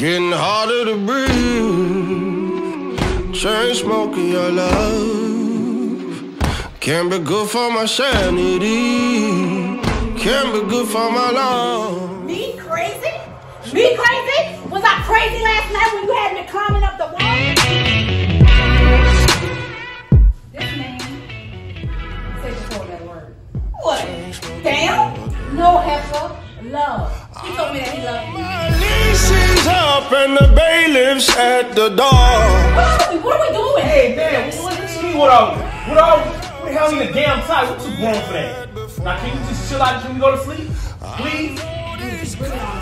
Getting harder to breathe. Chain smoking your love. Can't be good for my sanity. Can't be good for my love. Me crazy? Me crazy? Was I crazy last night when you had me climbing up the wall? This man said before that word. What? Damn? No heifer. Love. He told me that he loved me. My lease is up and the bailiff's at the door. What are we, what are we doing? Hey, man, what, what, what you mean what all, what all, what the hell you damn tie? What you grown for that? Now, can you just chill out until we go to sleep? Please?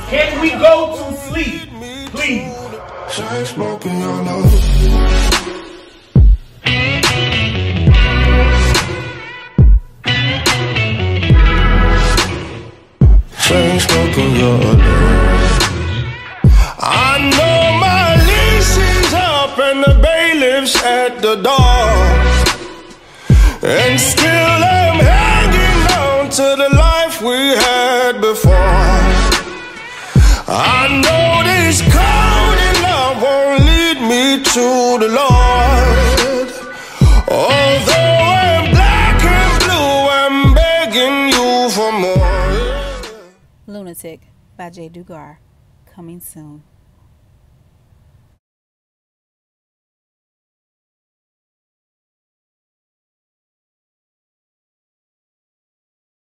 Can we go to sleep? Please? Chain smoking your love. Chain smoking your love. Bailiff's at the door. And still I'm hanging on to the life we had before. I know this cold in love won't lead me to the Lord. Although I'm black and blue, I'm begging you for more. Lunatic by Jay Dugar. Coming soon.